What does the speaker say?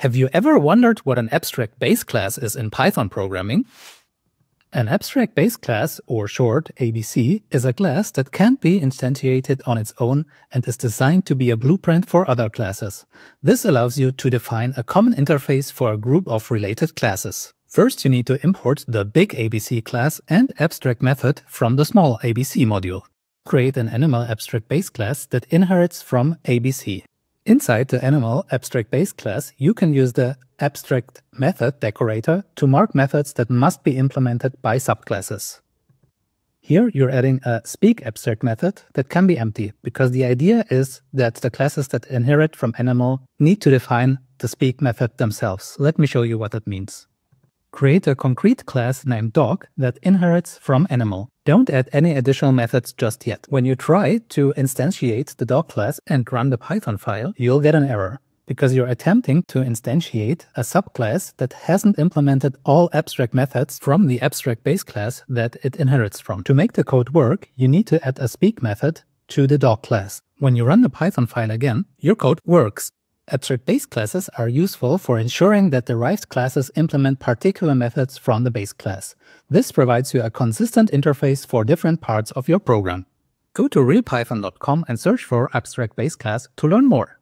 Have you ever wondered what an abstract base class is in Python programming? An abstract base class, or short ABC, is a class that can't be instantiated on its own and is designed to be a blueprint for other classes. This allows you to define a common interface for a group of related classes. First, you need to import the big ABC class and abstract method from the small ABC module. Create an animal abstract base class that inherits from ABC. Inside the animal abstract base class, you can use the abstract method decorator to mark methods that must be implemented by subclasses. Here you're adding a speak abstract method that can be empty because the idea is that the classes that inherit from animal need to define the speak method themselves. Let me show you what that means. Create a concrete class named dog that inherits from animal. Don't add any additional methods just yet. When you try to instantiate the dog class and run the Python file, you'll get an error because you're attempting to instantiate a subclass that hasn't implemented all abstract methods from the abstract base class that it inherits from. To make the code work, you need to add a speak method to the dog class. When you run the Python file again, your code works. Abstract base classes are useful for ensuring that derived classes implement particular methods from the base class. This provides you a consistent interface for different parts of your program. Go to realpython.com and search for abstract base class to learn more.